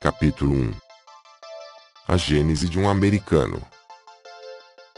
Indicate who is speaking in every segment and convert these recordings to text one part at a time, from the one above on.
Speaker 1: Capítulo 1 A Gênese de um Americano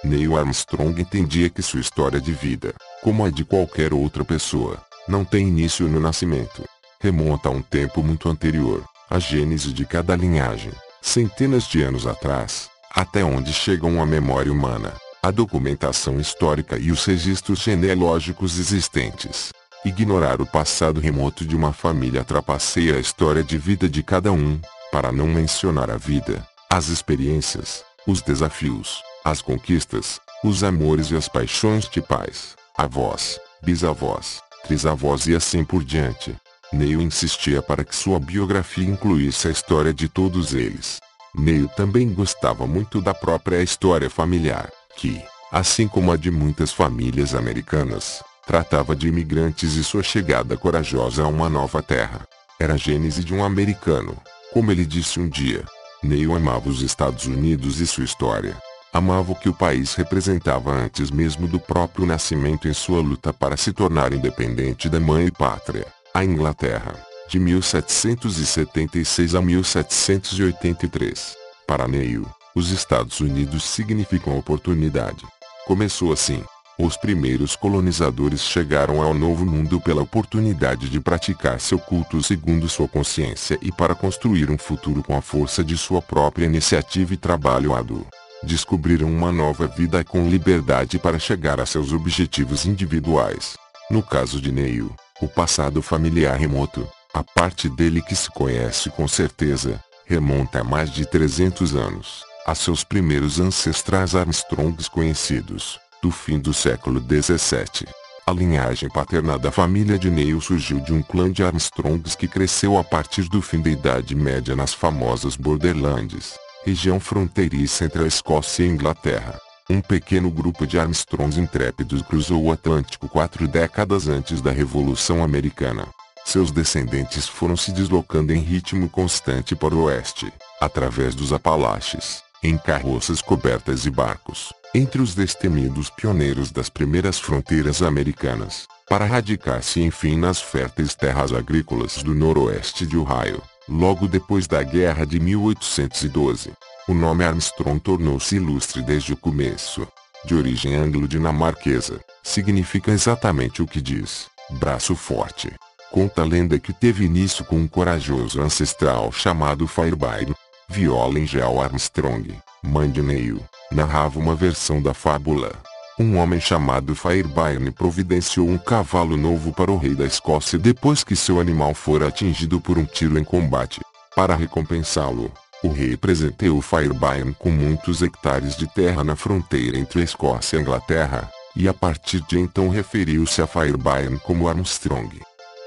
Speaker 1: Neil Armstrong entendia que sua história de vida, como a de qualquer outra pessoa, não tem início no nascimento. Remonta a um tempo muito anterior, a gênese de cada linhagem, centenas de anos atrás, até onde chegam a memória humana, a documentação histórica e os registros genealógicos existentes. Ignorar o passado remoto de uma família trapaceia a história de vida de cada um, para não mencionar a vida, as experiências, os desafios, as conquistas, os amores e as paixões de pais, avós, bisavós, trisavós e assim por diante. Neil insistia para que sua biografia incluísse a história de todos eles. Neil também gostava muito da própria história familiar, que, assim como a de muitas famílias americanas, tratava de imigrantes e sua chegada corajosa a uma nova terra. Era a gênese de um americano, como ele disse um dia. Neil amava os Estados Unidos e sua história. Amava o que o país representava antes mesmo do próprio nascimento em sua luta para se tornar independente da mãe e pátria, a Inglaterra, de 1776 a 1783. Para Neil, os Estados Unidos significam oportunidade. Começou assim. Os primeiros colonizadores chegaram ao Novo Mundo pela oportunidade de praticar seu culto segundo sua consciência e para construir um futuro com a força de sua própria iniciativa e trabalho árduo. Descobriram uma nova vida com liberdade para chegar a seus objetivos individuais. No caso de Neil, o passado familiar remoto, a parte dele que se conhece com certeza, remonta a mais de 300 anos, a seus primeiros ancestrais Armstrongs conhecidos do fim do século 17. A linhagem paterna da família de Neil surgiu de um clã de Armstrongs que cresceu a partir do fim da Idade Média nas famosas Borderlands, região fronteiriça entre a Escócia e a Inglaterra. Um pequeno grupo de Armstrongs intrépidos cruzou o Atlântico quatro décadas antes da Revolução Americana. Seus descendentes foram se deslocando em ritmo constante para o oeste, através dos Apalaches, em carroças cobertas e barcos entre os destemidos pioneiros das primeiras fronteiras americanas, para radicar-se enfim nas férteis terras agrícolas do noroeste de Ohio, logo depois da Guerra de 1812. O nome Armstrong tornou-se ilustre desde o começo. De origem anglo-dinamarquesa, significa exatamente o que diz, braço forte. Conta a lenda que teve início com um corajoso ancestral chamado Firebine, Viola Angel Armstrong, mãe de Neil, narrava uma versão da fábula. Um homem chamado Firebyrne providenciou um cavalo novo para o rei da Escócia depois que seu animal fora atingido por um tiro em combate. Para recompensá-lo, o rei presenteou Firebyrne com muitos hectares de terra na fronteira entre a Escócia e a Inglaterra, e a partir de então referiu-se a Firebyrne como Armstrong.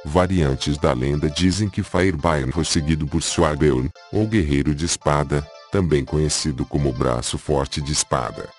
Speaker 1: Variantes da lenda dizem que Firebyrne foi seguido por Swarbeorn, ou guerreiro de espada, também conhecido como braço forte de espada.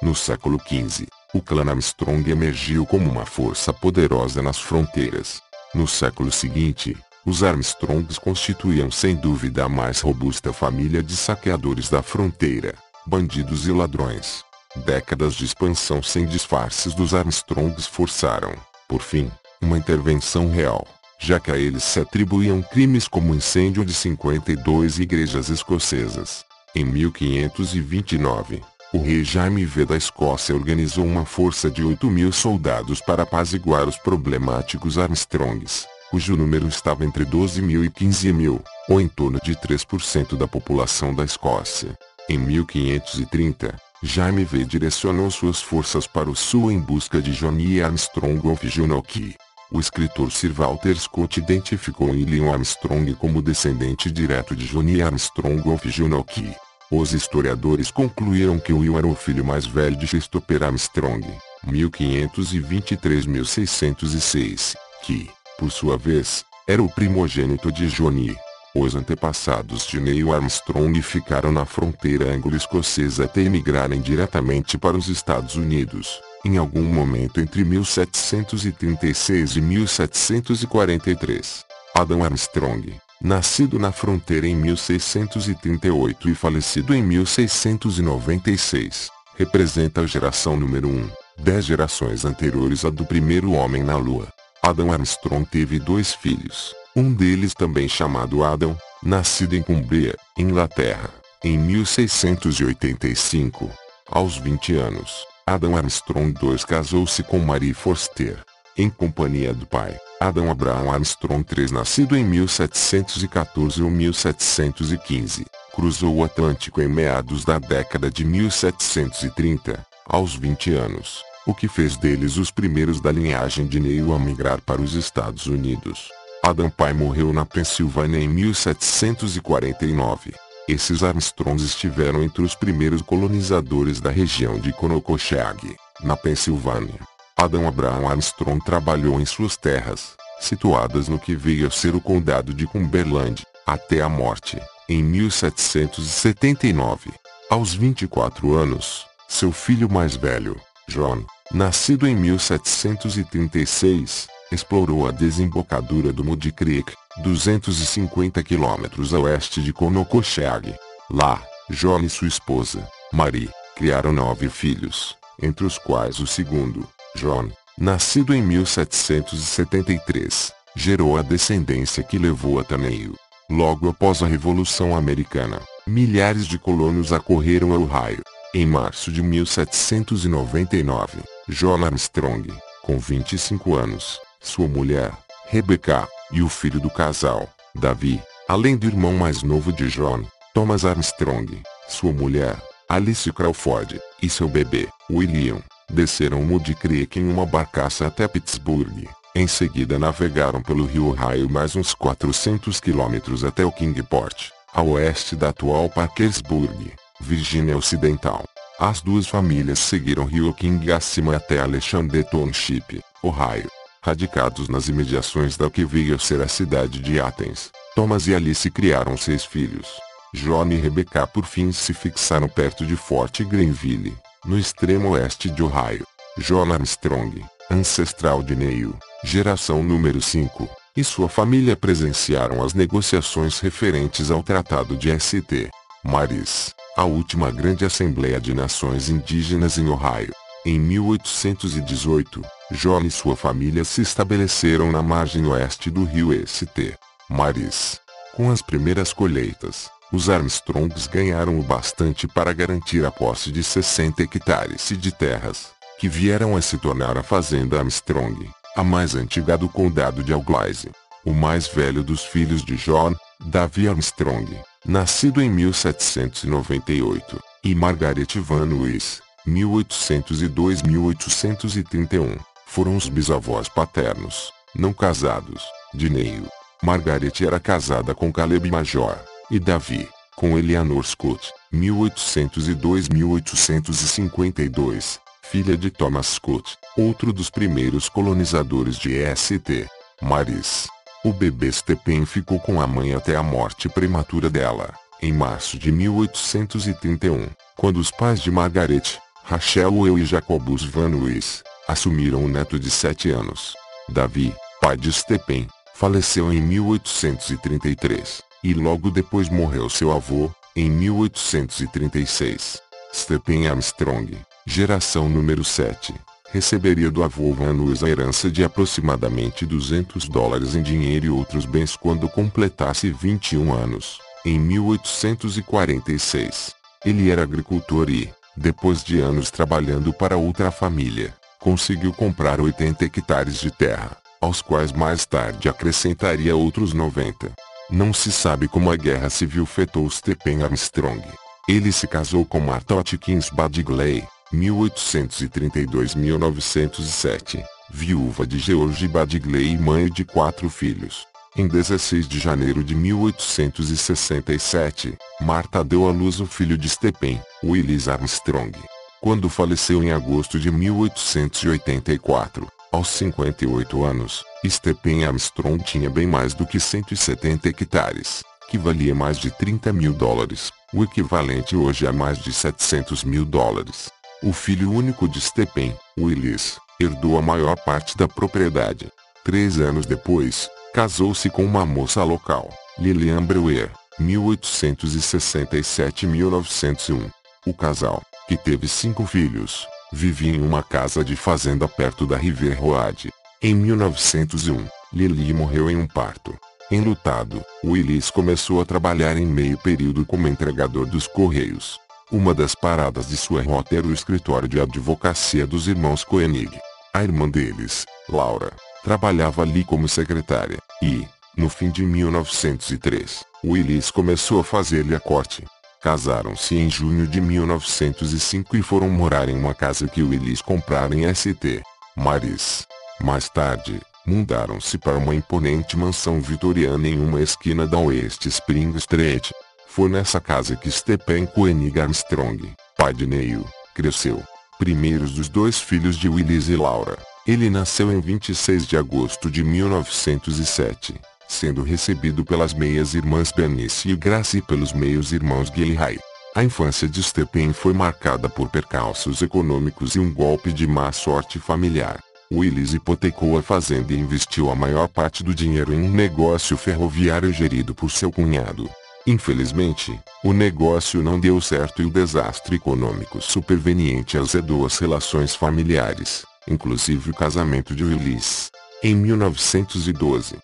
Speaker 1: No século XV, o clã Armstrong emergiu como uma força poderosa nas fronteiras. No século seguinte, os Armstrongs constituíam sem dúvida a mais robusta família de saqueadores da fronteira, bandidos e ladrões. Décadas de expansão sem disfarces dos Armstrongs forçaram, por fim, uma intervenção real, já que a eles se atribuíam crimes como o incêndio de 52 igrejas escocesas, em 1529, o rei Jaime V da Escócia organizou uma força de 8 mil soldados para apaziguar os problemáticos Armstrongs, cujo número estava entre 12 mil e 15 mil, ou em torno de 3% da população da Escócia. Em 1530, Jaime V direcionou suas forças para o sul em busca de Johnny Armstrong of Junoke. O escritor Sir Walter Scott identificou William Armstrong como descendente direto de Johnny Armstrong of Junoke. Os historiadores concluíram que Will era o filho mais velho de Christopher Armstrong, 1523-1606, que, por sua vez, era o primogênito de Johnny. Os antepassados de Neil Armstrong ficaram na fronteira anglo-escocesa até emigrarem diretamente para os Estados Unidos, em algum momento entre 1736 e 1743. Adam Armstrong, nascido na fronteira em 1638 e falecido em 1696, representa a geração número 1, dez gerações anteriores à do primeiro homem na Lua. Adam Armstrong teve dois filhos, Um deles também chamado Adam, nascido em Cumbria, Inglaterra, em 1685. Aos 20 anos, Adam Armstrong II casou-se com Marie Forster, em companhia do pai, Adam Abraham Armstrong III nascido em 1714 ou 1715, cruzou o Atlântico em meados da década de 1730, aos 20 anos, o que fez deles os primeiros da linhagem de Neil a migrar para os Estados Unidos. Adam pai morreu na Pensilvânia em 1749. Esses Armstrongs estiveram entre os primeiros colonizadores da região de Conococheague, na Pensilvânia. Adam Abraham Armstrong trabalhou em suas terras, situadas no que veio a ser o condado de Cumberland, até a morte, em 1779. Aos 24 anos, seu filho mais velho, John, nascido em 1736, explorou a desembocadura do Muddy Creek, 250 quilômetros a oeste de Conococheague. Lá, John e sua esposa, Marie, criaram nove filhos, entre os quais o segundo, John, nascido em 1773, gerou a descendência que levou a Taneio. Logo após a Revolução Americana, milhares de colonos acorreram ao Ohio. Em março de 1799, John Armstrong, com 25 anos, sua mulher, Rebecca, e o filho do casal, Davi, além do irmão mais novo de John, Thomas Armstrong, sua mulher, Alice Crawford, e seu bebê, William, desceram o Muddy Creek em uma barcaça até Pittsburgh. Em seguida navegaram pelo rio Ohio mais uns 400 quilômetros até o Kingport, a oeste da atual Parkersburg, Virgínia Ocidental. As duas famílias seguiram Rio King acima até Alexander Township, Ohio. Radicados nas imediações da que veio a ser a cidade de Athens, Thomas e Alice criaram seis filhos. John e Rebecca por fim se fixaram perto de Fort Greenville, no extremo oeste de Ohio. John Armstrong, ancestral de Neil, geração número 5, e sua família presenciaram as negociações referentes ao Tratado de St. Maris, a última grande Assembleia de Nações Indígenas em Ohio. Em 1818, John e sua família se estabeleceram na margem oeste do rio St. Maris. Com as primeiras colheitas, os Armstrongs ganharam o bastante para garantir a posse de 60 hectares de terras, que vieram a se tornar a Fazenda Armstrong, a mais antiga do condado de Alglise. O mais velho dos filhos de John, Davi Armstrong, nascido em 1798, e Margaret Van Nuys, 1802-1831, foram os bisavós paternos, não casados, de Neil. Margaret era casada com Caleb Major, e Davi, com Eleanor Scott, 1802-1852, filha de Thomas Scott, outro dos primeiros colonizadores de St. Maris. O bebê Stephen ficou com a mãe até a morte prematura dela, em março de 1831, quando os pais de Margaret, Rachel Will e Jacobus Van Nuys, assumiram o neto de 7 anos. Davi, pai de Stephen, faleceu em 1833 e logo depois morreu seu avô, em 1836. Stephen Armstrong, geração número 7, receberia do avô Van Nuys a herança de aproximadamente 200 dólares em dinheiro e outros bens quando completasse 21 anos, em 1846. Ele era agricultor e, depois de anos trabalhando para outra família, conseguiu comprar 80 hectares de terra, aos quais mais tarde acrescentaria outros 90. Não se sabe como a guerra civil fetou Stephen Armstrong. Ele se casou com Martha Atkins Badgley, 1832-1907, viúva de George Badgley e mãe de quatro filhos. Em 16 de janeiro de 1867, Martha deu à luz o filho de Stephen, Willis Armstrong. Quando faleceu em agosto de 1884, aos 58 anos, Stephen Armstrong tinha bem mais do que 170 hectares, que valia mais de 30 mil dólares, o equivalente hoje a mais de 700 mil dólares. O filho único de Stephen, Willis, herdou a maior parte da propriedade. Três anos depois, casou-se com uma moça local, Lillian Brewer, 1867-1901. O casal, que teve cinco filhos, vivia em uma casa de fazenda perto da River Road. Em 1901, Lily morreu em um parto. Enlutado, Willis começou a trabalhar em meio período como entregador dos Correios. Uma das paradas de sua rota era o escritório de advocacia dos irmãos Koenig. A irmã deles, Laura, trabalhava ali como secretária, e, no fim de 1903, Willis começou a fazer-lhe a corte. Casaram-se em junho de 1905 e foram morar em uma casa que Willis comprara em St. Maris. Mais tarde, mudaram-se para uma imponente mansão vitoriana em uma esquina da West Spring Street. Foi nessa casa que Stephen Koenig Armstrong, pai de Neil, cresceu. Primeiros dos dois filhos de Willis e Laura. Ele nasceu em 26 de agosto de 1907, sendo recebido pelas meias-irmãs Bernice e Grace e pelos meios-irmãos Gilray. A infância de Stephen foi marcada por percalços econômicos e um golpe de má sorte familiar. Willis hipotecou a fazenda e investiu a maior parte do dinheiro em um negócio ferroviário gerido por seu cunhado. Infelizmente, o negócio não deu certo e o desastre econômico superveniente azedou as relações familiares, inclusive o casamento de Willis. Em 1912,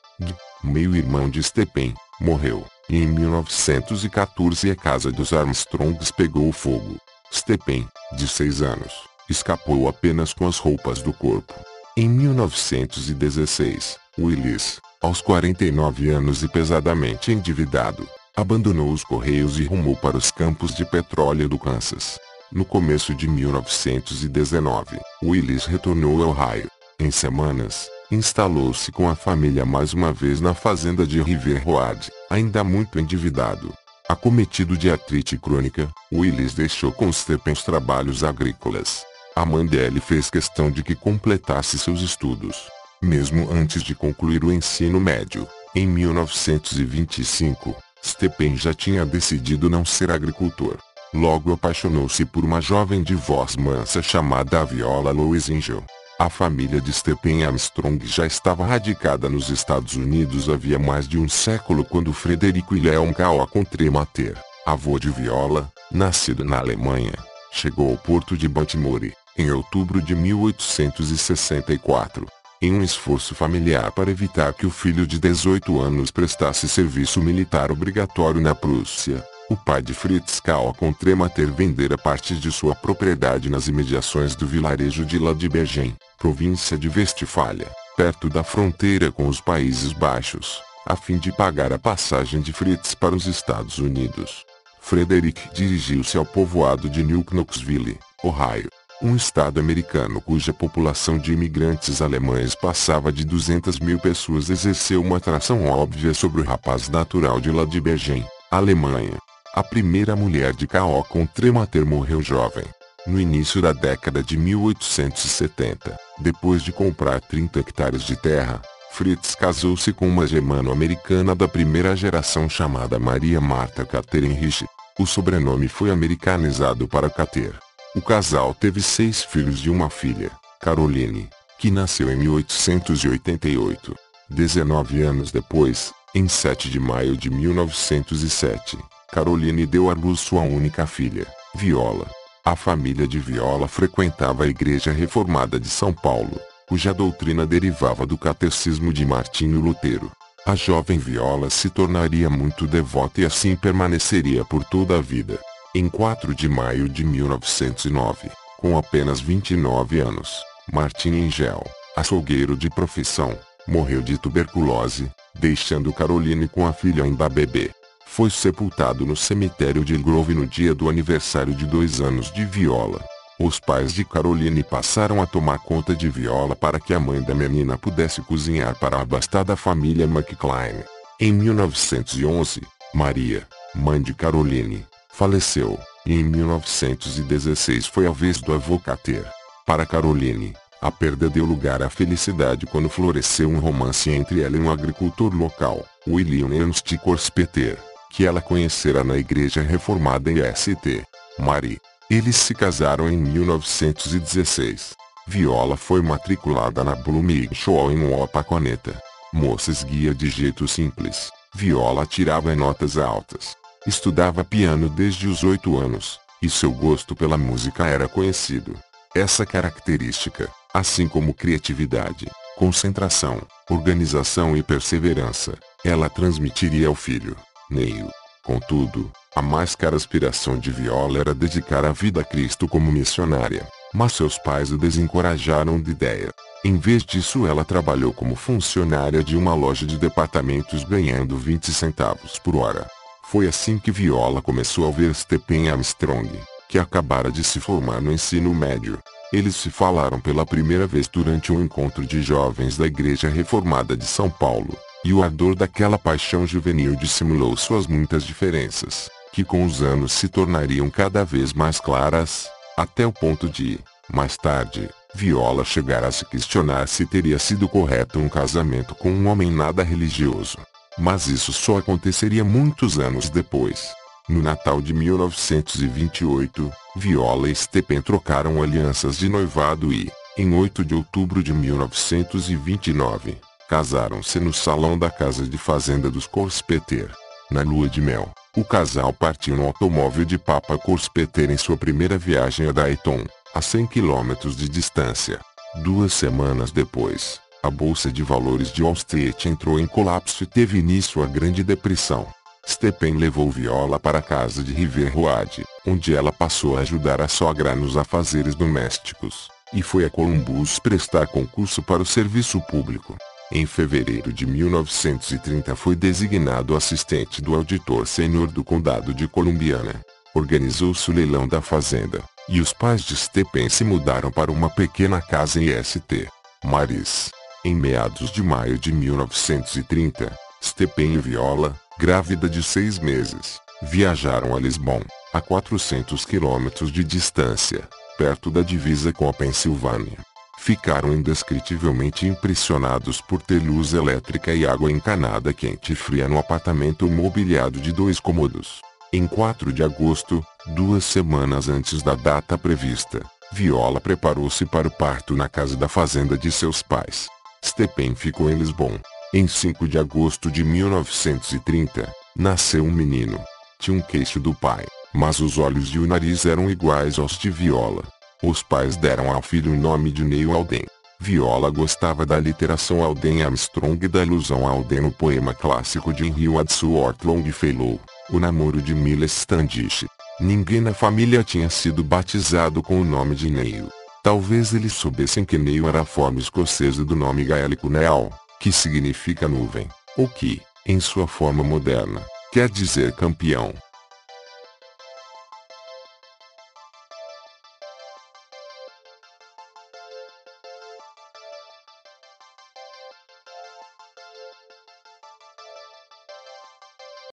Speaker 1: meio-irmão de Stephen, morreu, e em 1914 a casa dos Armstrongs pegou fogo. Stephen, de seis anos, escapou apenas com as roupas do corpo. Em 1916, Willis, aos 49 anos e pesadamente endividado, abandonou os Correios e rumou para os campos de petróleo do Kansas. No começo de 1919, Willis retornou ao Ohio. Em semanas, instalou-se com a família mais uma vez na fazenda de River Road, ainda muito endividado. Acometido de artrite crônica, Willis deixou com Stephen os trabalhos agrícolas a mãe dele fez questão de que completasse seus estudos. Mesmo antes de concluir o ensino médio, em 1925, Stephen já tinha decidido não ser agricultor. Logo apaixonou-se por uma jovem de voz mansa chamada Viola Louise Angel. A família de Stephen Armstrong já estava radicada nos Estados Unidos havia mais de um século quando Frederico Wilhelm K.O. Contremater, avô de Viola, nascido na Alemanha, chegou ao porto de Baltimore, em outubro de 1864, em um esforço familiar para evitar que o filho de 18 anos prestasse serviço militar obrigatório na Prússia. O pai de Fritz Karl Contremater vendera parte de sua propriedade nas imediações do vilarejo de Ladbergen, província de Westfália, perto da fronteira com os Países Baixos, a fim de pagar a passagem de Fritz para os Estados Unidos. Frederick dirigiu-se ao povoado de New Knoxville, Ohio, um estado americano cuja população de imigrantes alemães passava de 200 mil pessoas exerceu uma atração óbvia sobre o rapaz natural de Ladbergen, Alemanha. A primeira mulher de K.O. com Tremater morreu jovem. No início da década de 1870, depois de comprar 30 hectares de terra, Fritz casou-se com uma germano-americana da primeira geração chamada Maria Marta Katerinrich. O sobrenome foi americanizado para Cater. O casal teve seis filhos e uma filha, Caroline, que nasceu em 1888. 19 anos depois, em 7 de maio de 1907, Caroline deu à luz sua única filha, Viola. A família de Viola frequentava a Igreja Reformada de São Paulo, cuja doutrina derivava do catecismo de Martinho Lutero. A jovem Viola se tornaria muito devota e assim permaneceria por toda a vida. Em 4 de maio de 1909, com apenas 29 anos, Martin Engel, açougueiro de profissão, morreu de tuberculose, deixando Caroline com a filha ainda bebê. Foi sepultado no cemitério de Grove no dia do aniversário de dois anos de Viola. Os pais de Caroline passaram a tomar conta de Viola para que a mãe da menina pudesse cozinhar para a abastada família McClain. Em 1911, Maria, mãe de Caroline, faleceu, e em 1916 foi a vez do avô Cater. Para Caroline, a perda deu lugar à felicidade quando floresceu um romance entre ela e um agricultor local, William Ernst Korspeter, que ela conhecera na igreja reformada em St. Mary. Eles se casaram em 1916. Viola foi matriculada na Blooming Show em Wapakoneta. Moças guia de jeito simples. Viola tirava notas altas. Estudava piano desde os oito anos, e seu gosto pela música era conhecido. Essa característica, assim como criatividade, concentração, organização e perseverança, ela transmitiria ao filho, Neil. Contudo, a mais cara aspiração de Viola era dedicar a vida a Cristo como missionária, mas seus pais o desencorajaram de ideia. Em vez disso ela trabalhou como funcionária de uma loja de departamentos ganhando 20 centavos por hora. Foi assim que Viola começou a ver Stephen Armstrong, que acabara de se formar no ensino médio. Eles se falaram pela primeira vez durante um encontro de jovens da Igreja Reformada de São Paulo, e o ardor daquela paixão juvenil dissimulou suas muitas diferenças, que com os anos se tornariam cada vez mais claras, até o ponto de, mais tarde, Viola chegar a se questionar se teria sido correto um casamento com um homem nada religioso. Mas isso só aconteceria muitos anos depois. No Natal de 1928, Viola e Stephen trocaram alianças de noivado e, em 8 de outubro de 1929, casaram-se no salão da casa de fazenda dos Corspeter. Na lua de mel, o casal partiu no automóvel de Papa Corspeter em sua primeira viagem a Dayton a 100 quilômetros de distância. Duas semanas depois, a Bolsa de Valores de Wall Street entrou em colapso e teve início a Grande Depressão. Stephen levou Viola para a casa de River Road, onde ela passou a ajudar a sogra nos afazeres domésticos, e foi a Columbus prestar concurso para o serviço público. Em fevereiro de 1930 foi designado assistente do auditor sênior do condado de Columbiana. Organizou-se o leilão da fazenda, e os pais de Stephen se mudaram para uma pequena casa em St. Maris. Em meados de maio de 1930, Stephen e Viola, grávida de seis meses, viajaram a Lisbon, a 400 quilômetros de distância, perto da divisa com a Pensilvânia. Ficaram indescritivelmente impressionados por ter luz elétrica e água encanada quente e fria no apartamento mobiliado de dois cômodos. Em 4 de agosto, duas semanas antes da data prevista, Viola preparou-se para o parto na casa da fazenda de seus pais. Stephen ficou em Lisboa. Em 5 de agosto de 1930, nasceu um menino. Tinha um queixo do pai, mas os olhos e o nariz eram iguais aos de Viola. Os pais deram ao filho o nome de Neil Alden. Viola gostava da literação Alden Armstrong e da ilusão Alden no poema clássico de Henry Wadsworth Longfellow. O namoro de Miles Standish. Ninguém na família tinha sido batizado com o nome de Neil. Talvez eles soubessem que Neil era a forma escocesa do nome gaélico Neal, que significa nuvem, ou que, em sua forma moderna, quer dizer campeão.